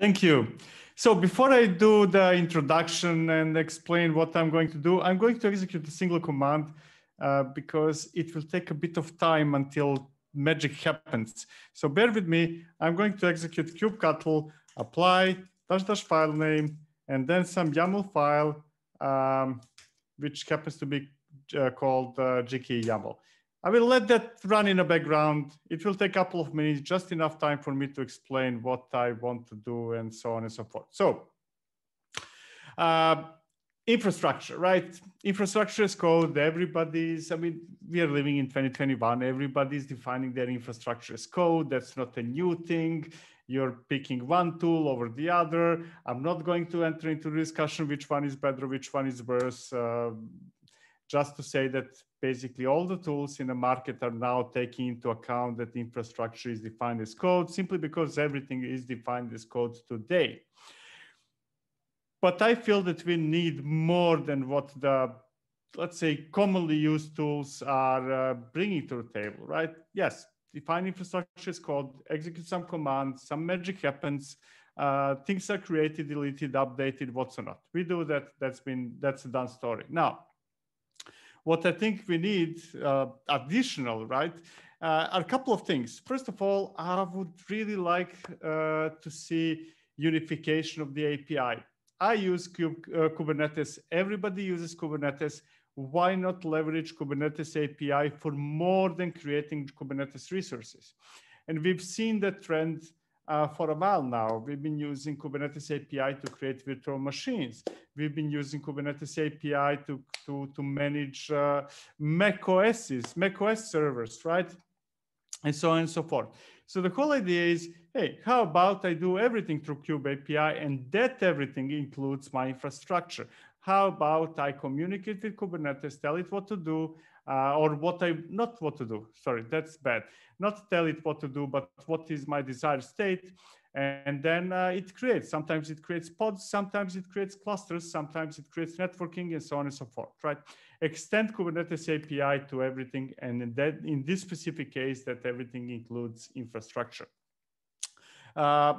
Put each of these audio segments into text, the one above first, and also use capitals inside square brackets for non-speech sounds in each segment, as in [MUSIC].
Thank you. So before I do the introduction and explain what I'm going to do, I'm going to execute a single command uh, because it will take a bit of time until magic happens. So bear with me. I'm going to execute kubectl apply dash dash file name and then some YAML file, um, which happens to be uh, called uh, YAML. I will let that run in the background. It will take a couple of minutes, just enough time for me to explain what I want to do and so on and so forth. So uh, infrastructure, right? Infrastructure is code. Everybody's, I mean, we are living in 2021. Everybody's defining their infrastructure as code. That's not a new thing. You're picking one tool over the other. I'm not going to enter into discussion which one is better, which one is worse. Uh, just to say that basically all the tools in the market are now taking into account that infrastructure is defined as code simply because everything is defined as code today. But I feel that we need more than what the, let's say, commonly used tools are uh, bringing to the table, right? Yes, define infrastructure as code, execute some commands, some magic happens, uh, things are created, deleted, updated, what's not. We do that, that's been, that's a done story. Now, what I think we need uh, additional, right, uh, are a couple of things. First of all, I would really like uh, to see unification of the API. I use uh, Kubernetes. Everybody uses Kubernetes. Why not leverage Kubernetes API for more than creating Kubernetes resources? And we've seen that trend uh, for a while now. We've been using Kubernetes API to create virtual machines. We've been using Kubernetes API to, to, to manage uh, Mac OSs, Mac OS servers, right? And so on and so forth. So the whole idea is, hey, how about I do everything through Kube API and that everything includes my infrastructure? How about I communicate with Kubernetes, tell it what to do, uh, or what I, not what to do, sorry, that's bad. Not tell it what to do, but what is my desired state. And then uh, it creates, sometimes it creates pods, sometimes it creates clusters, sometimes it creates networking and so on and so forth, right? Extend Kubernetes API to everything. And in, that, in this specific case, that everything includes infrastructure. Uh,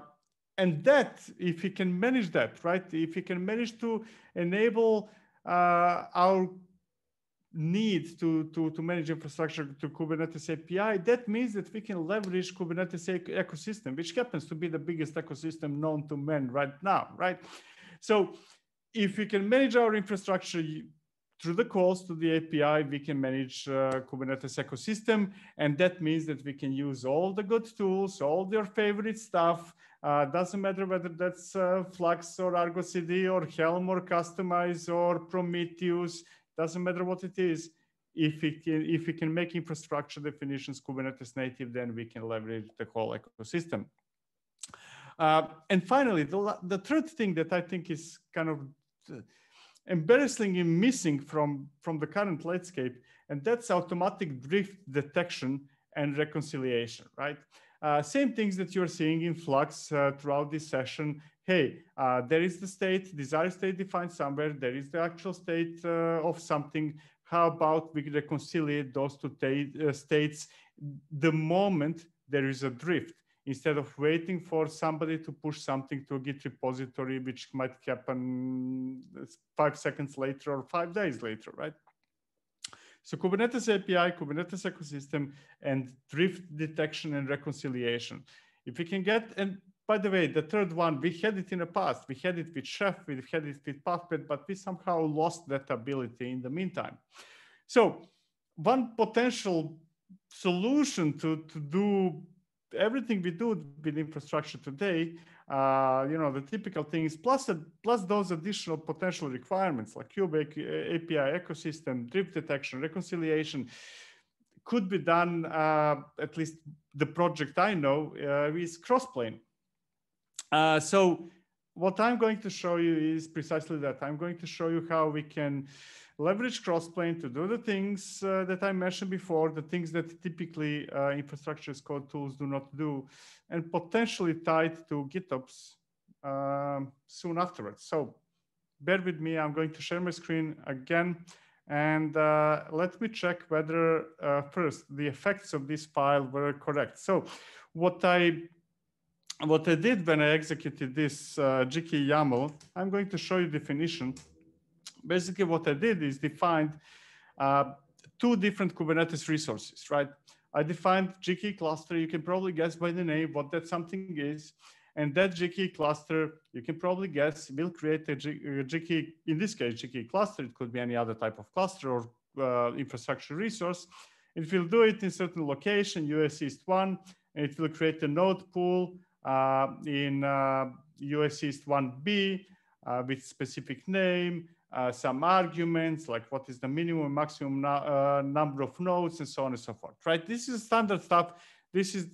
and that, if we can manage that, right? If we can manage to enable uh, our need to, to, to manage infrastructure to Kubernetes API, that means that we can leverage Kubernetes ecosystem, which happens to be the biggest ecosystem known to man right now, right? So if we can manage our infrastructure through the calls to the API, we can manage uh, Kubernetes ecosystem. And that means that we can use all the good tools, all their favorite stuff. Uh, doesn't matter whether that's uh, Flux or Argo CD or Helm or Kustomize or Prometheus doesn't matter what it is. If we can, if we can make infrastructure definitions Kubernetes native, then we can leverage the whole ecosystem. Uh, and finally, the, the third thing that I think is kind of uh, embarrassingly missing from, from the current landscape, and that's automatic drift detection and reconciliation, right? Uh, same things that you're seeing in Flux uh, throughout this session hey, uh, there is the state, desired state defined somewhere, there is the actual state uh, of something. How about we reconcile those two uh, states the moment there is a drift? Instead of waiting for somebody to push something to a Git repository, which might happen five seconds later or five days later, right? So Kubernetes API, Kubernetes ecosystem, and drift detection and reconciliation. If we can get, and by the way, the third one, we had it in the past. We had it with Chef, we had it with Puppet, but we somehow lost that ability in the meantime. So one potential solution to, to do everything we do with infrastructure today, uh, you know, the typical things, plus, a, plus those additional potential requirements like Kube API ecosystem, drift detection, reconciliation, could be done, uh, at least the project I know, uh, is Crossplane. Uh, so what I'm going to show you is precisely that. I'm going to show you how we can leverage Crossplane to do the things uh, that I mentioned before, the things that typically uh, infrastructure as code tools do not do, and potentially tied to GitOps um, soon afterwards. So bear with me, I'm going to share my screen again. And uh, let me check whether uh, first the effects of this file were correct. So what I what I did when I executed this uh, YAML, I'm going to show you definition. Basically, what I did is defined uh, two different Kubernetes resources, right? I defined GKE cluster. You can probably guess by the name what that something is. And that GKE cluster, you can probably guess, will create a GKE, in this case, GKE cluster. It could be any other type of cluster or uh, infrastructure resource. It will do it in certain location, US East 1, and it will create a node pool uh, in uh, US East 1B uh, with specific name, uh, some arguments like what is the minimum maximum uh, number of nodes and so on and so forth right? This is standard stuff. This is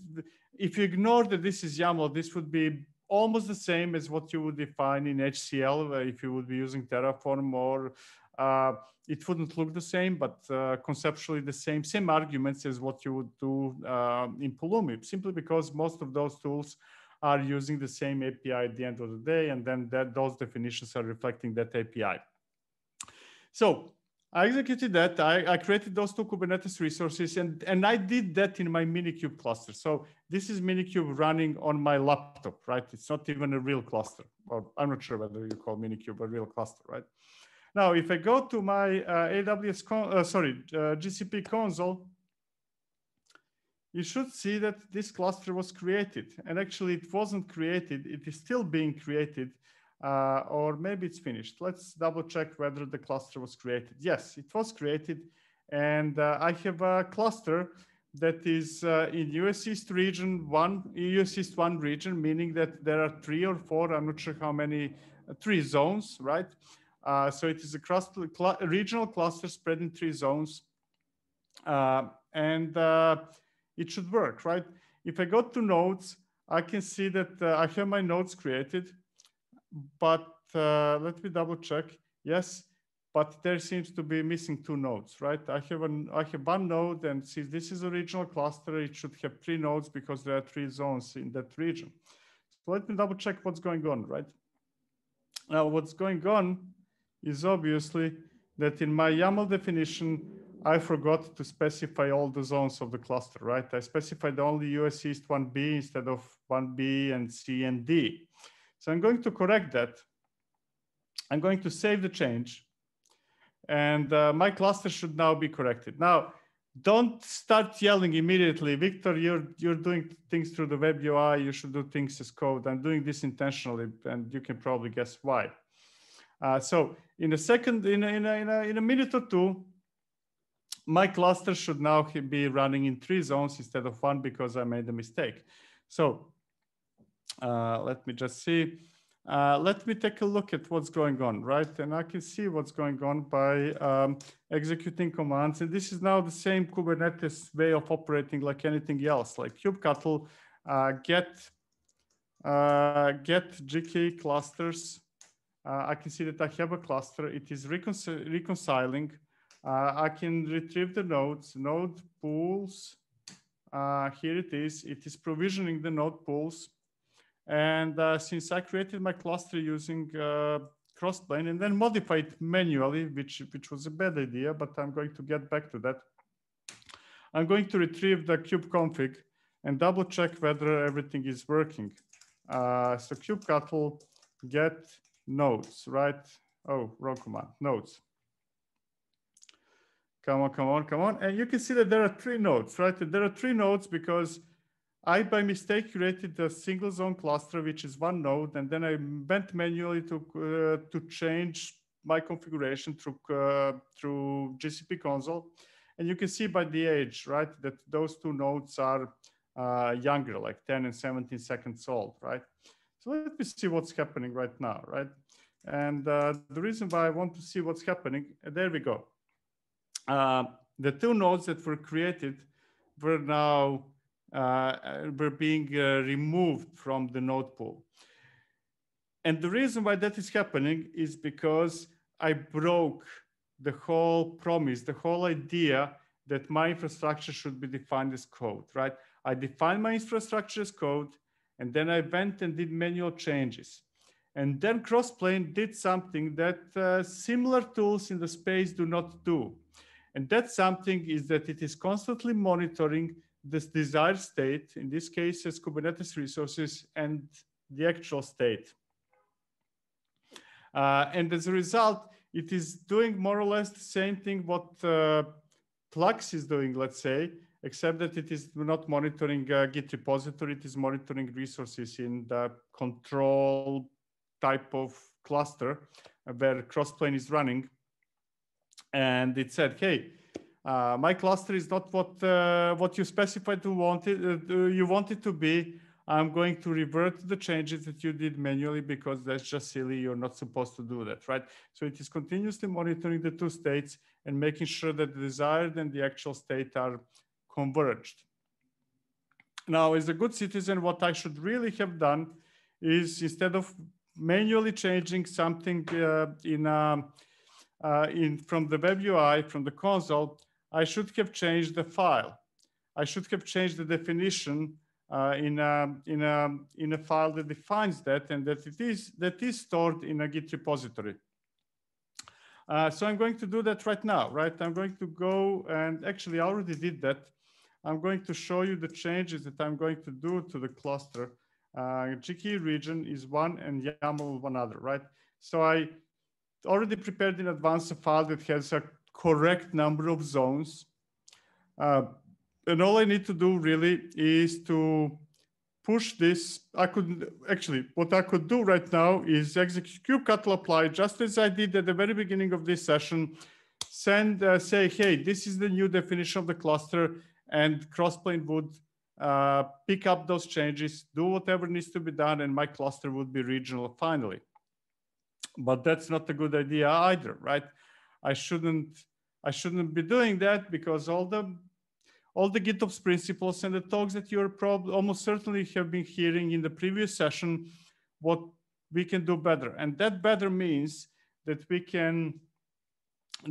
if you ignore that this is YAML this would be almost the same as what you would define in HCL if you would be using Terraform or uh, it wouldn't look the same, but uh, conceptually the same, same arguments as what you would do uh, in Pulumi, simply because most of those tools are using the same API at the end of the day, and then that, those definitions are reflecting that API. So I executed that. I, I, created those two Kubernetes resources, and, and I did that in my Minikube cluster. So this is Minikube running on my laptop, right? It's not even a real cluster. Or I'm not sure whether you call Minikube a real cluster, right? Now, if I go to my uh, AWS, con uh, sorry, uh, GCP console, you should see that this cluster was created. And actually, it wasn't created. It is still being created uh, or maybe it's finished. Let's double check whether the cluster was created. Yes, it was created. And uh, I have a cluster that is uh, in US East region one, US East one region, meaning that there are three or four, I'm not sure how many, three zones, right? Uh, so it is a cluster, cl regional cluster spread in three zones. Uh, and it should work, right? If I go to nodes, I can see that I have my nodes created but uh, let me double check. Yes, but there seems to be missing two nodes, right? I have an I have one node, and since this is a regional cluster, it should have three nodes because there are three zones in that region. So let me double check what's going on, right? Now, what's going on is obviously that in my YAML definition, I forgot to specify all the zones of the cluster, right? I specified only US East 1B instead of 1B and C and D. So I'm going to correct that. I'm going to save the change. And uh, my cluster should now be corrected. Now, don't start yelling immediately. Viktor, you're, you're doing things through the web UI. You should do things as code. I'm doing this intentionally, and you can probably guess why. Uh, so in a second, in a, in, a, in, a, in a minute or two, my cluster should now be running in three zones instead of one because I made a mistake. So uh, let me just see. Uh, let me take a look at what's going on, right? And I can see what's going on by um, executing commands. And this is now the same Kubernetes way of operating like anything else, like kubectl, uh, get, uh, get GKE clusters. Uh, I can see that I have a cluster. It is reconcil reconciling. Uh, I can retrieve the nodes, node pools. here it is. It is provisioning the node pools and uh, since I created my cluster using uh, Crossplane and then modified manually, which, which was a bad idea, but I'm going to get back to that. I'm going to retrieve the kubeconfig and double check whether everything is working. Uh, so kubectl get nodes, right? Oh, wrong command, nodes. Come on, come on, come on. And you can see that there are three nodes, right? There are three nodes because I, by mistake, created a single zone cluster, which is one node, and then I went manually to, uh, to change my configuration through, uh, through GCP console. And you can see by the age, right, that those two nodes are uh, younger, like 10 and 17 seconds old, right? So let me see what's happening right now, right? And uh, the reason why I want to see what's happening, there we go. Uh, the two nodes that were created were now uh, were being uh, removed from the node pool. And the reason why that is happening is because I broke the whole promise, the whole idea that my infrastructure should be defined as code, right? I define my infrastructure as code, and then I went and did manual changes. And then Crossplane did something that uh, similar tools in the space do not do. And that something is that it is constantly monitoring this desired state, in this case as Kubernetes resources, and the actual state. Uh, and as a result, it is doing more or less the same thing what uh, Flux is doing, let's say, except that it is not monitoring uh, Git repository, it is monitoring resources in the control type of cluster where Crossplane is running. And it said, hey, uh, my cluster is not what uh, what you specified to wanted uh, you want it to be. I'm going to revert the changes that you did manually because that's just silly. You're not supposed to do that, right? So it is continuously monitoring the two states and making sure that the desired and the actual state are converged. Now, as a good citizen, what I should really have done is instead of manually changing something uh, in, uh, uh, in from the web UI, from the console, I should have changed the file. I should have changed the definition uh, in, a, in, a, in a file that defines that and that it is, that is stored in a Git repository. Uh, so I'm going to do that right now, right? I'm going to go and actually I already did that. I'm going to show you the changes that I'm going to do to the cluster. Uh, GKE region is one and YAML one other, right? So I already prepared in advance a file that has a correct number of zones. Uh, and all I need to do really is to push this. I could actually, what I could do right now is execute kubectl apply just as I did at the very beginning of this session, send, uh, say, hey, this is the new definition of the cluster and Crossplane would uh, pick up those changes, do whatever needs to be done, and my cluster would be regional finally. But that's not a good idea either, right? I shouldn't I shouldn't be doing that because all the all the GitOps principles and the talks that you're probably almost certainly have been hearing in the previous session, what we can do better. And that better means that we can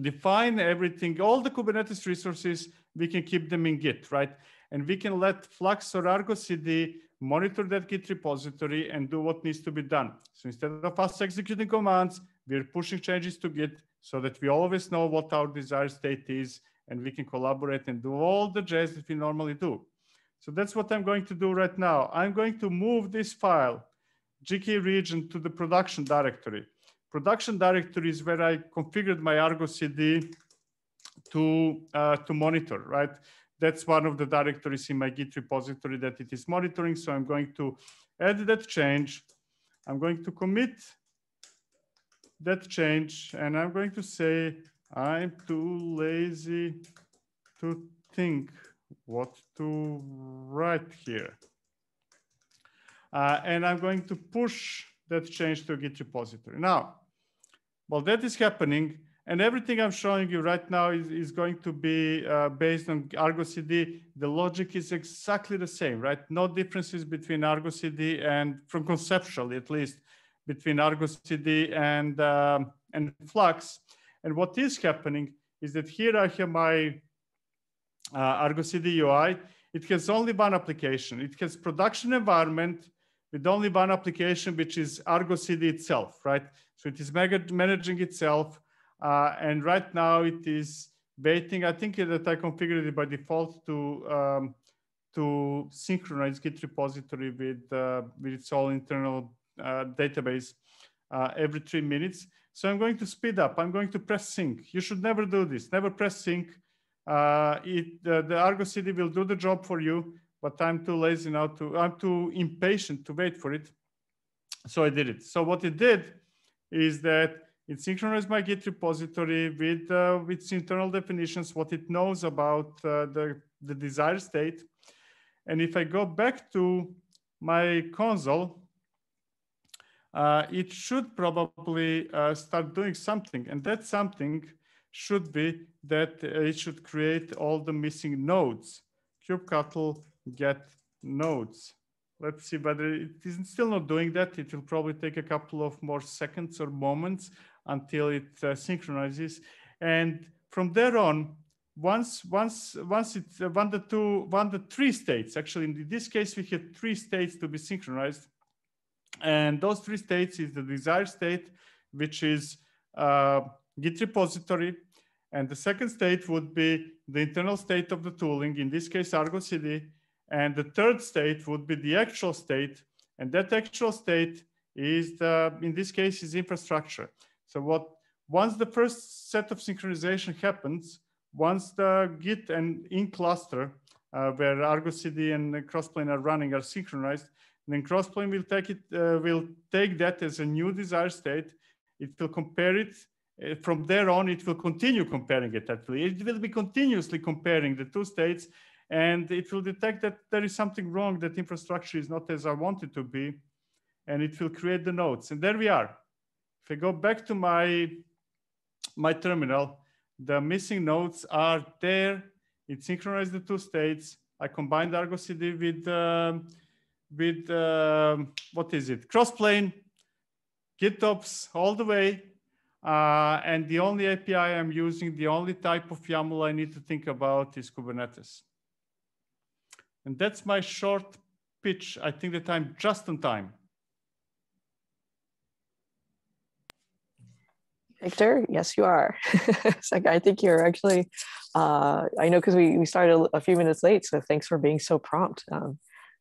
define everything, all the Kubernetes resources, we can keep them in Git, right? And we can let Flux or Argo CD monitor that Git repository and do what needs to be done. So instead of us executing commands, we're pushing changes to Git so that we always know what our desired state is and we can collaborate and do all the jazz that we normally do. So that's what I'm going to do right now. I'm going to move this file, GKE region, to the production directory. Production directory is where I configured my Argo CD to, uh, to monitor, right? That's one of the directories in my Git repository that it is monitoring. So I'm going to add that change. I'm going to commit that change and I'm going to say I'm too lazy to think what to write here. Uh, and I'm going to push that change to Git repository. Now, while that is happening, and everything I'm showing you right now is, is going to be uh, based on Argo CD. The logic is exactly the same, right? No differences between Argo CD and from conceptually at least between Argo CD and, um, and Flux. And what is happening is that here I have my uh, Argo CD UI. It has only one application. It has production environment with only one application, which is Argo CD itself, right? So it is managing itself. Uh, and right now it is waiting. I think that I configured it by default to um, to synchronize Git repository with uh, with its all internal uh, database uh, every three minutes. So I'm going to speed up. I'm going to press sync. You should never do this. Never press sync. Uh, it, the Argo CD will do the job for you, but I'm too lazy now to, I'm too impatient to wait for it. So I did it. So what it did is that it synchronized my Git repository with, uh, its internal definitions, what it knows about uh, the, the desired state. And if I go back to my console, uh, it should probably uh, start doing something. And that something should be that it should create all the missing nodes. kubectl get nodes. Let's see whether it is still not doing that. It will probably take a couple of more seconds or moments until it uh, synchronizes. And from there on, once once once it uh, one the two one the three states actually in this case we had three states to be synchronized and those three states is the desired state, which is uh, Git repository. And the second state would be the internal state of the tooling, in this case, Argo CD. And the third state would be the actual state. And that actual state is the, in this case, is infrastructure. So what, once the first set of synchronization happens, once the Git and in cluster, uh, where Argo CD and Crossplane are running are synchronized, then Crossplane will take it, uh, will take that as a new desired state. It will compare it. Uh, from there on, it will continue comparing it. Actually, it will be continuously comparing the two states, and it will detect that there is something wrong. That infrastructure is not as I want it to be, and it will create the nodes. And there we are. If I go back to my my terminal, the missing nodes are there. It synchronized the two states. I combined Argo CD with um, with um, what is it? Crossplane, GitOps all the way. Uh, and the only API I'm using, the only type of YAML I need to think about is Kubernetes. And that's my short pitch. I think that I'm just on time. Viktor, yes, you are. [LAUGHS] I think you're actually, uh, I know because we, we started a few minutes late, so thanks for being so prompt. Um,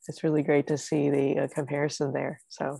it's really great to see the uh, comparison there. So